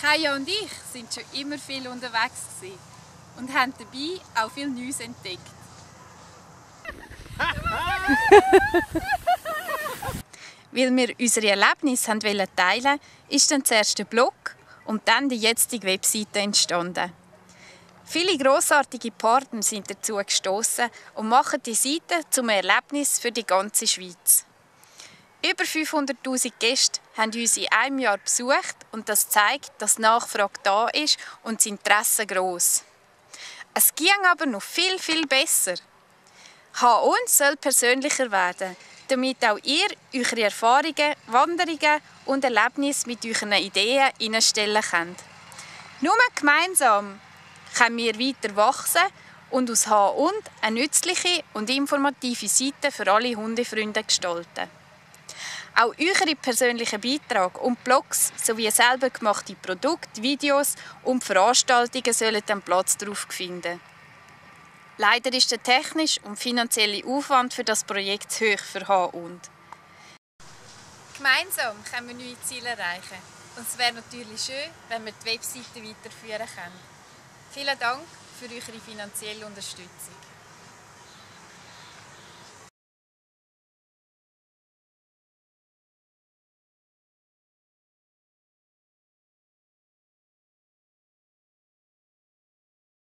Kaya und ich sind schon immer viel unterwegs gewesen und haben dabei auch viel Neues entdeckt. Weil wir unsere Erlebnisse teilen wollten, ist dann zuerst der Blog und dann die jetzige Webseite entstanden. Viele grossartige Partner sind dazu gestoßen und machen die Seite zum Erlebnis für die ganze Schweiz. Über 500.000 Gäste haben uns in einem Jahr besucht und das zeigt, dass die Nachfrage da ist und das Interesse groß. Es ging aber noch viel, viel besser. H&uns soll persönlicher werden, damit auch ihr eure Erfahrungen, Wanderungen und Erlebnisse mit euren Ideen einstellen könnt. Nur gemeinsam können wir weiter wachsen und aus H&und eine nützliche und informative Seite für alle Hundefreunde gestalten. Auch eure persönlichen Beiträge und Blogs sowie selber gemachte Produkte, Videos und Veranstaltungen sollen einen Platz darauf finden. Leider ist der technische und finanzielle Aufwand für das Projekt zu hoch für H und. Gemeinsam können wir neue Ziele erreichen. Und es wäre natürlich schön, wenn wir die Webseite weiterführen können. Vielen Dank für eure finanzielle Unterstützung.